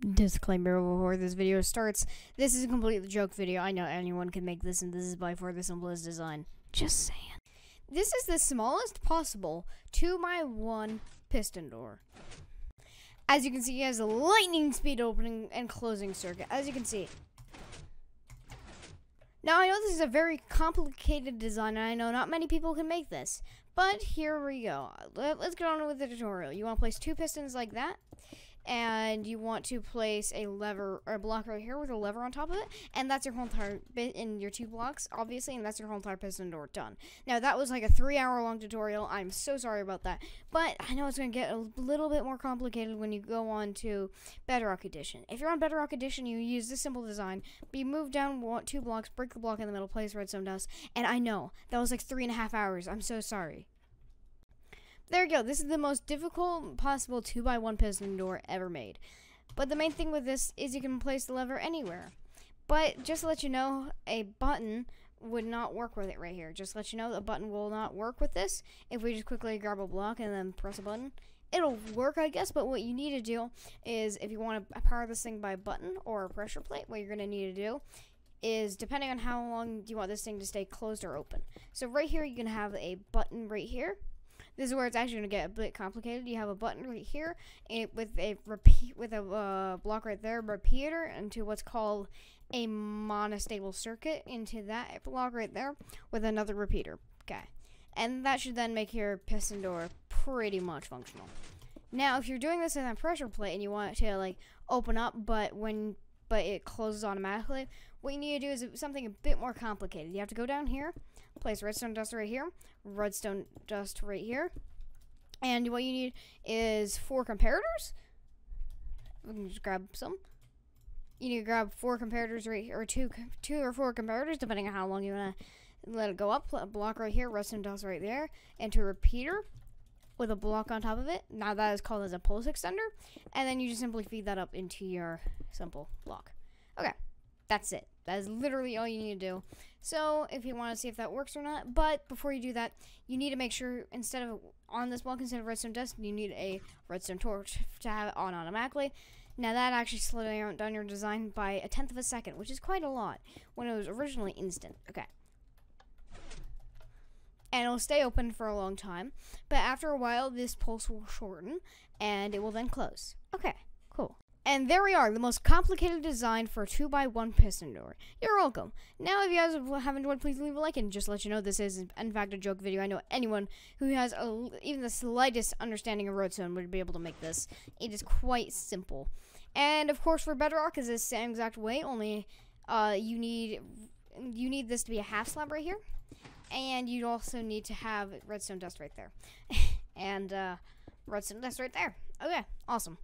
Disclaimer before this video starts. This is a completely joke video. I know anyone can make this, and this is by far the simplest design. Just saying. This is the smallest possible 2 by one piston door. As you can see, it has a lightning speed opening and closing circuit. As you can see. Now, I know this is a very complicated design, and I know not many people can make this. But here we go. Let, us get on with the tutorial. You want to place two pistons like that and you want to place a lever or a block right here with a lever on top of it, and that's your whole entire bit in your two blocks, obviously, and that's your whole entire piston door done. Now that was like a three hour long tutorial. I'm so sorry about that, but I know it's gonna get a little bit more complicated when you go on to Bedrock Edition. If you're on Bedrock Edition, you use this simple design, but you move down two blocks, break the block in the middle, place redstone dust, and I know that was like three and a half hours. I'm so sorry. There you go. This is the most difficult possible 2x1 piston door ever made. But the main thing with this is you can place the lever anywhere. But just to let you know, a button would not work with it right here. Just let you know, the button will not work with this. If we just quickly grab a block and then press a button, it'll work, I guess. But what you need to do is, if you want to power this thing by button or a pressure plate, what you're going to need to do is depending on how long you want this thing to stay closed or open. So right here, you can have a button right here this is where it's actually going to get a bit complicated. You have a button right here with a repeat with a uh, block right there, repeater into what's called a monostable circuit into that block right there with another repeater. Okay. And that should then make your piston door pretty much functional. Now, if you're doing this in a pressure plate and you want it to like open up, but when but it closes automatically, what you need to do is something a bit more complicated. You have to go down here, place redstone dust right here, redstone dust right here. And what you need is four comparators. We can just grab some. You need to grab four comparators right or two, two or four comparators, depending on how long you want to let it go up. A block right here, redstone dust right there, and to repeater with a block on top of it. Now that is called as a pulse extender, and then you just simply feed that up into your simple block. Okay, that's it. That is literally all you need to do. So if you want to see if that works or not, but before you do that, you need to make sure instead of on this block instead of redstone dust, you need a redstone torch to have it on automatically. Now that actually slowed down your design by a tenth of a second, which is quite a lot when it was originally instant. Okay. And it'll stay open for a long time, but after a while, this pulse will shorten and it will then close. Okay. And there we are, the most complicated design for a 2x1 piston door. You're welcome. Now, if you guys have enjoyed, please leave a like and just let you know this is, in fact, a joke video. I know anyone who has a, even the slightest understanding of redstone would be able to make this. It is quite simple. And, of course, for Bedrock, is the same exact way, only uh, you need you need this to be a half slab right here. And you also need to have redstone dust right there. and uh, redstone dust right there. Okay, awesome.